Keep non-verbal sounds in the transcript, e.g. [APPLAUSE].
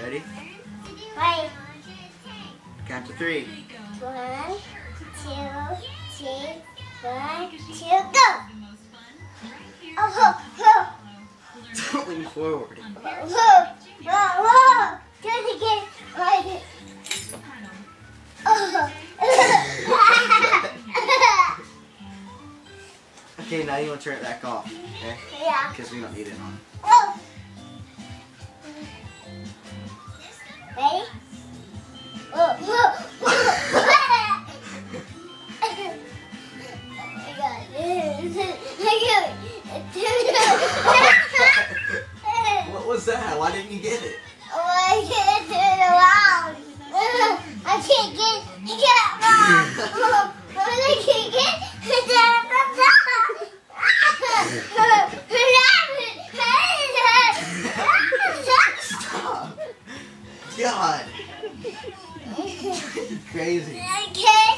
Ready? Wait. Count to three. One, two, three, one, two, go! Oh, oh, Don't lean forward. oh, oh, Okay, now you want to turn it back off. Okay? yeah. Because we don't need it on. Oh. Ready? Oh, oh, oh. I got it. [LAUGHS] I [LAUGHS] what was that? Why didn't you get it? Oh, I can't turn around. I can't get get around. Oh, I can't get Stop. God. [LAUGHS] Crazy. I can't